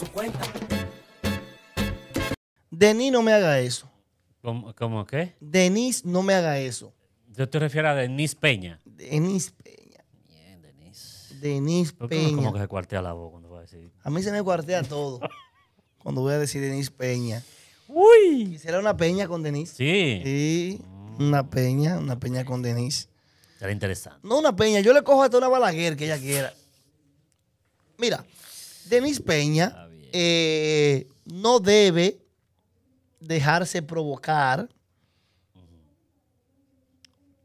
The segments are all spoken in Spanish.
su cuenta. Denis, no me haga eso. ¿Cómo, cómo qué? Denis, no me haga eso. Yo te refiero a Denise Peña. Denis Peña. Bien, Denise. Denis ¿Por qué uno Peña. como que se cuartea la voz cuando va a decir? A mí se me cuartea todo cuando voy a decir Denis Peña. ¡Uy! Quisiera una peña con Denis. Sí. Sí, una peña, una peña con Denis. Será interesante. No una peña, yo le cojo hasta una balaguer que ella quiera. Mira, Denis Peña. Eh, no debe dejarse provocar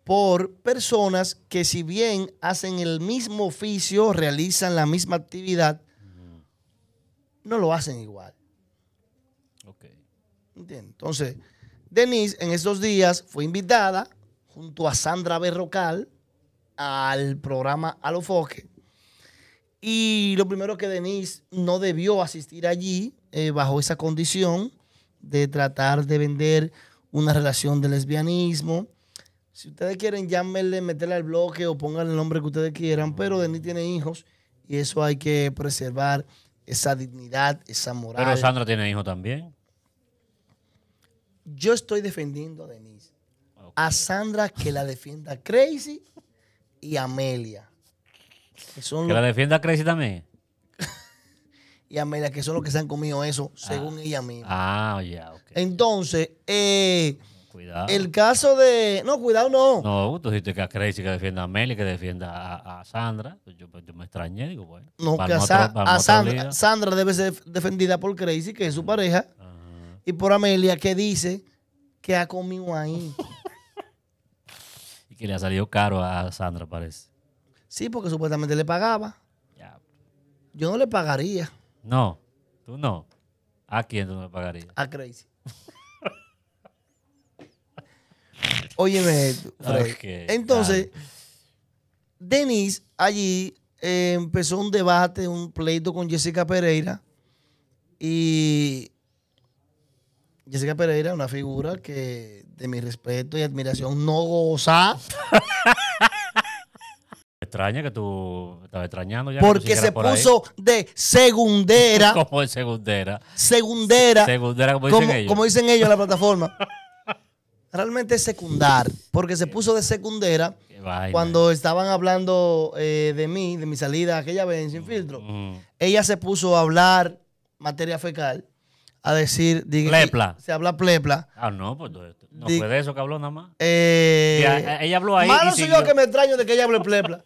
por personas que si bien hacen el mismo oficio, realizan la misma actividad, no lo hacen igual. Ok. ¿Entiendes? Entonces, Denise en estos días fue invitada junto a Sandra Berrocal al programa Alofoque. Y lo primero que Denise no debió asistir allí eh, bajo esa condición de tratar de vender una relación de lesbianismo. Si ustedes quieren, llámenle, meterle al bloque o pónganle el nombre que ustedes quieran, pero Denise tiene hijos y eso hay que preservar esa dignidad, esa moral. Pero Sandra tiene hijo también. Yo estoy defendiendo a Denise. A Sandra que la defienda Crazy y Amelia. Que son Que los- la defienda Crazy también. y Amelia, que son los que se han comido eso, según ella misma. Ah, ya, ok. Entonces, eh, Cuidado. el caso de. No, cuidado, no. No, tú dijiste que a Crazy que defienda a Meli, que defienda a, a Sandra. Yo, yo me extrañé, digo, bueno. No, que a, otro- Sa- vamos a otra Sandra. Sandra debe ser defendida por Crazy, que es su pareja, y por Amelia, que dice que ha comido ahí. Y que le ha salido caro a Sandra, parece. Sí, porque supuestamente le pagaba. Ya. Yo no le pagaría No, tú no. ¿A quién tú no le pagarías? a Crazy. Óyeme esto, Fred. Ok, Entonces, Denise allí eh, empezó un debate, un pleito con Jessica Pereira. Y Jessica Pereira, una figura que de mi respeto y admiración no goza extraña que tú estabas extrañando ya. porque se por ahí. puso de segundera, Como de segundera. segundera, Segundera, como dicen como, ellos. como dicen ellos en la plataforma. Realmente es secundar, porque se puso de secundera cuando estaban hablando eh, de mí, de mi salida aquella vez en Sin Filtro. Ujú. Ella se puso a hablar materia fecal, a decir... Plepla. Se habla plepla. Ah, no, pues no fue de eso que habló nada más. Eh, ella habló ahí Malo soy yo que me extraño de que ella hable plepla.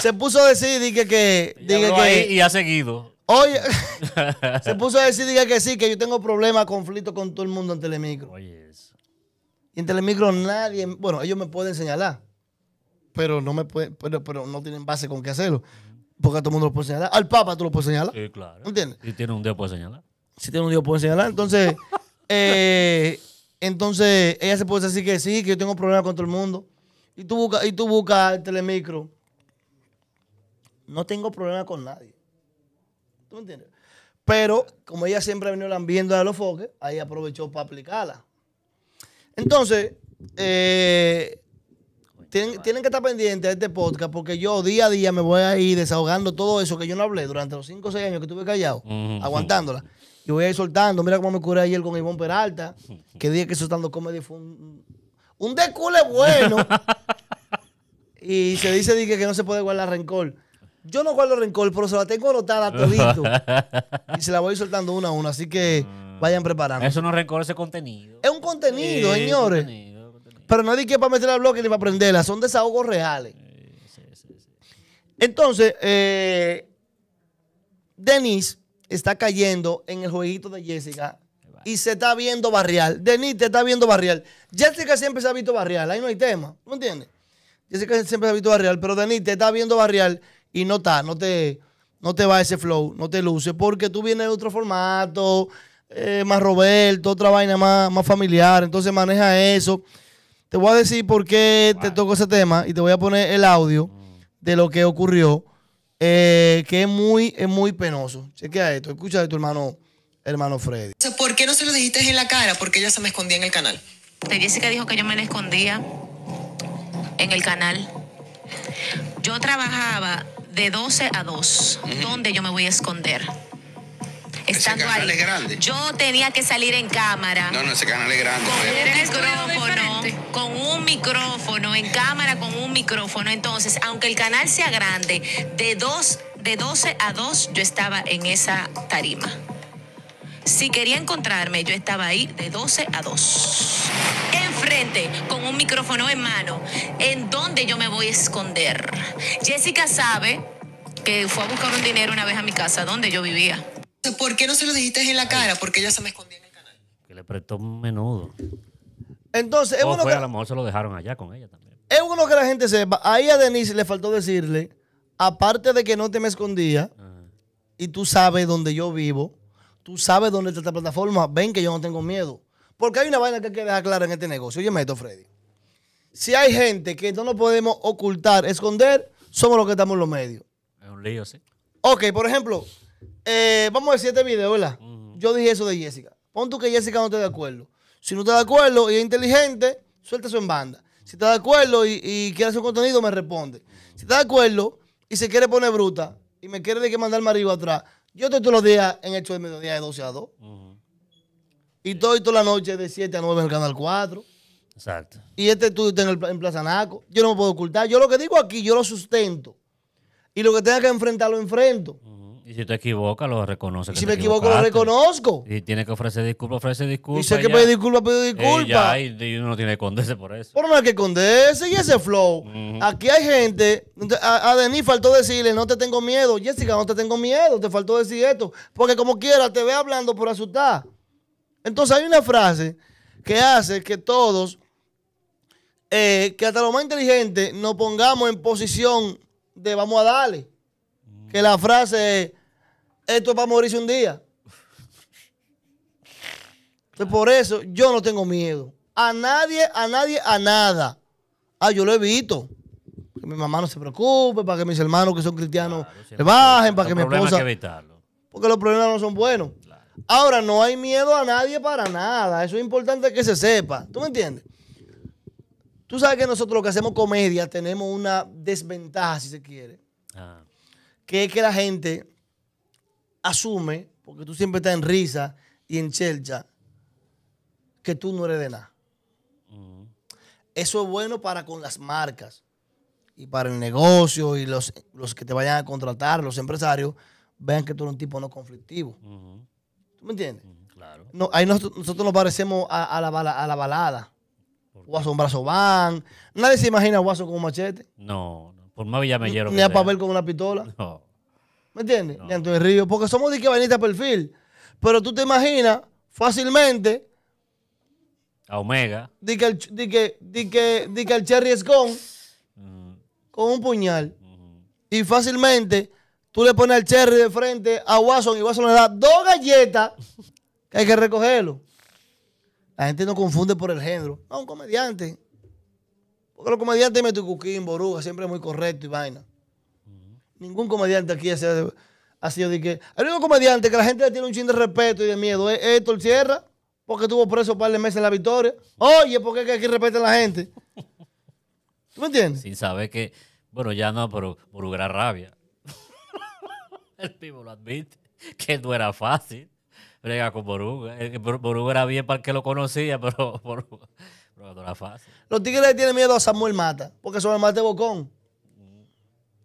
Se puso a decir dije, que... Dije que y ha seguido. Oye, se puso a decir dije, que sí, que yo tengo problemas, conflictos con todo el mundo en Telemicro. Oye, eso. Y en Telemicro nadie, bueno, ellos me pueden señalar, pero no me pueden, pero, pero no tienen base con qué hacerlo. Porque a todo el mundo lo puede señalar. Al Papa tú lo puedes señalar. Sí, claro. ¿Entiendes? Y tiene un dedo puede señalar. Si tiene un Dios puede señalar. Entonces, eh, entonces ella se puede decir que sí, que yo tengo problemas con todo el mundo. Y tú buscas, y tú buscas el Telemicro. No tengo problema con nadie. ¿Tú me entiendes? Pero, como ella siempre ha venido lambiendo a los foques, ahí aprovechó para aplicarla. Entonces, eh, tienen, tienen que estar pendientes de este podcast porque yo día a día me voy a ir desahogando todo eso que yo no hablé durante los 5 o 6 años que estuve callado, aguantándola. Y voy a ir soltando. Mira cómo me curé ayer con Ivonne Peralta, que dije que soltando comedy fue un, un decule bueno. y se dice dije, que no se puede guardar rencor. Yo no guardo rencor, pero se la tengo anotada todito. y se la voy soltando una a una. Así que vayan preparando. Eso no rencor ese contenido. Es un contenido, Sí, señores. contenido, contenido. Pero es de que para meter al bloque ni para aprenderla, son desahogos reales. Entonces, eh, Denise está cayendo en el jueguito de Jessica y se está viendo barrial. Denise te está viendo barrial. Jessica siempre se ha visto barrial, ahí no hay tema, ¿no entiendes? Jessica siempre se ha visto barrial, pero Denise te está viendo barrial y no está, no te, no te va ese flow, no te luce, porque tú vienes de otro formato, eh, más Roberto, otra vaina más, más familiar, entonces maneja eso. Te voy a decir por qué te toco ese tema y te voy a poner el audio de lo que ocurrió, eh, que es muy, es muy penoso. Chequea esto, escucha de tu hermano, hermano Freddy. O sea, ¿Por qué no se lo dijiste en la cara? Porque ella se me escondía en el canal. De Jessica dijo que yo me la escondía en el canal. Yo trabajaba de 12 a 2. ¿Dónde yo me voy a esconder? estando canal ahí. es grande. Yo tenía que salir en cámara. No, no, ese canal es grande. con un micrófono, con un micrófono, en cámara con un micrófono. Entonces, aunque el canal sea grande, de dos, de 12 a 2 yo estaba en esa tarima. Si quería encontrarme, yo estaba ahí de 12 a 2. Con un micrófono en mano. ¿En dónde yo me voy a esconder? Jessica sabe que fue a buscar un dinero una vez a mi casa, donde yo vivía. ¿Por qué no se lo dijiste en la cara? Porque ella se me escondía en el canal. Que le prestó un menudo. Entonces, es O bueno, fue, que, a lo mejor se lo dejaron allá con ella también. es bueno que la gente sepa. Ahí a Denise le faltó decirle, aparte de que no te me escondía, y tú sabes dónde yo vivo, tú sabes dónde está esta plataforma, ven que yo no tengo miedo. Porque hay una vaina que hay que dejar clara en este negocio. Oye, esto, Freddy. Si hay gente que no nos podemos ocultar, esconder, somos los que estamos en los medios. Es un lío, sí. Ok, por ejemplo, eh, vamos a decir este video, ¿verdad? Yo dije eso de Jessica. Pon tú que Jessica no esté de acuerdo. Si no está de acuerdo y es inteligente, suelta eso en banda. Si está de acuerdo y, y quiere hacer contenido, me responde. Si está de acuerdo y se quiere poner bruta y me quiere de que mandar marido atrás, yo estoy todos los días en el show de mediodía de 12 a 2. Y estoy toda la noche de 7 a 9 en el canal 4. Exacto. Y este estudio está en, el- en Plaza Naco. Yo no me puedo ocultar. Yo lo que digo aquí, yo lo sustento. Y lo que tenga que enfrentar, lo enfrento. Y si te equivocas, lo reconoce. Y que si me equivoco, lo reconozco. Y tiene que ofrecer disculpas, ofrece disculpas. Y sé que ya. pedir disculpas, Eh, disculpas. ya, y, y uno no tiene que esconderse por eso. Pero no hay que esconderse y ese flow. Aquí hay gente. A, a Denis faltó decirle: No te tengo miedo. Jessica, no te tengo miedo. Te faltó decir esto. Porque como quiera, te ve hablando por asustar. Entonces hay una frase que hace que todos, eh, que hasta los más inteligentes, nos pongamos en posición de vamos a darle. Que la frase es: Esto es para morirse un día. Entonces, por eso yo no tengo miedo. A nadie, a nadie, a nada. Ah, yo lo evito. Que mi mamá no se preocupe, para que mis hermanos que son cristianos Claro, le bajen, para que mi esposa. que evitarlo. Porque los problemas no son buenos. Ahora, no hay miedo a nadie para nada. Eso es importante que se sepa. ¿Tú me entiendes? Tú sabes que nosotros los que hacemos comedia tenemos una desventaja, si se quiere. Ah, Que es que la gente asume, porque tú siempre estás en risa y en chelcha, que tú no eres de nada. Eso es bueno para con las marcas y para el negocio y los, los que te vayan a contratar, los empresarios, vean que tú eres un tipo no conflictivo. ujú, ¿Tú me entiendes? claro. No, ahí nos- nosotros nos parecemos a, a la, a la balada. Guaso brazo van. Nadie se imagina a Guaso con un machete. No, no, por más villamellero Ni que a sea. Pavel con una pistola. No. ¿Me entiendes? Ni a Antonio Río. Porque somos de que vainita a perfil. Pero tú te imaginas fácilmente A Omega. de que el, de que, de que, de que el Cherry Escon mm, con un puñal. Y fácilmente tú le pones al Cherry de frente a Watson y Watson le da dos galletas que hay que recogerlo. La gente no confunde por el género. No, un comediante. Porque los comediantes meten cuquín, boruga, siempre muy correcto y vaina. Ningún comediante aquí ha sido, ha sido de que. El único comediante que la gente le tiene un chin de respeto y de miedo es Héctor Sierra, porque estuvo preso un par de meses en la victoria. Oye, porque es que aquí respetan a la gente. ¿Tú me entiendes? sin saber que, bueno, ya no, pero Boruga rabia. El pivo lo admite, que no era fácil. Brega con Boruga. Que Bor- Boruga era bien para el que lo conocía, pero Boruga, no era fácil. Los tigres le tienen miedo a Samuel Mata, porque Samuel Mata es bocón.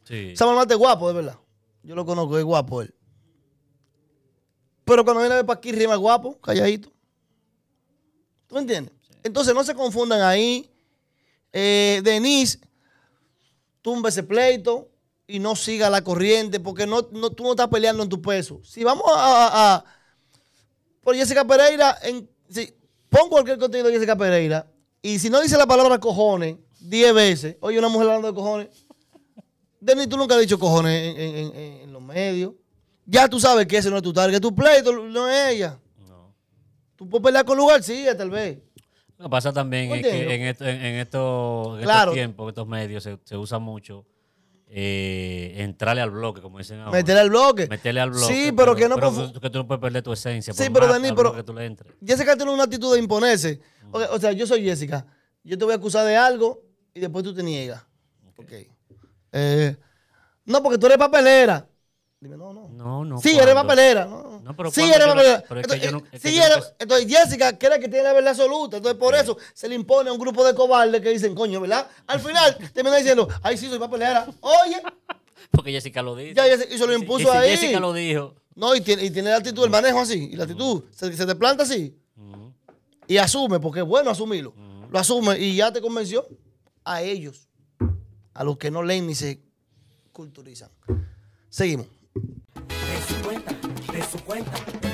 Sí. Samuel Mata es guapo, de verdad. Yo lo conozco, es guapo él. Pero cuando viene a ver para aquí, rima guapo, calladito. ¿Tú me entiendes? Entonces no se confundan ahí. Eh, Denise, tumba ese pleito y no siga la corriente, porque no, no- tú no estás peleando en tu peso. Si vamos a. a- a- por Jessica Pereira, en, si, pon cualquier contenido de Jessica Pereira, y si no dice la palabra cojones 10 veces, oye, una mujer hablando de cojones. Denis, tú nunca has dicho cojones en, en- los medios. Ya tú sabes que ese no es tu target. Tu pleito no es ella. No. Tú puedes pelear con lugar, sí, tal vez. Lo que pasa también es Entiendo. que en, esto- en- estos, en Claro. estos tiempos, estos medios, se, se usa mucho eh, entrarle al bloque, como dicen ahora. Meterle al bloque. Meterle al bloque. Sí, pero que no pero tú- que tú no puedes perder tu esencia. Sí, pero Dani, pero- que tú le entres. Jessica tiene una actitud de imponerse. O, o sea, yo soy Jessica. Yo te voy a acusar de algo y después tú te niegas. Ok. Eh, no, porque tú eres papelera. Dime, no, no. No, no. sí, eres papelera. No, no. Pero sí ¿cuándo era la verdad. pero es que Entonces, no- sí era- entonces Jessica cree que tiene la verdad absoluta. Entonces por eso se le impone a un grupo de cobardes que dicen, coño, ¿verdad? Al final termina diciendo, ay, sí, soy papelera. Oye, Porque Jessica lo dice. Ya, y se lo impuso ahí. Jessica lo dijo. no, y tiene, y tiene la actitud, el manejo así. Y la actitud, se, se te planta así. Y asume, porque es bueno asumirlo. Lo asume y ya te convenció a ellos, a los que no leen ni se culturizan. Seguimos. de su cuenta, de su cuenta.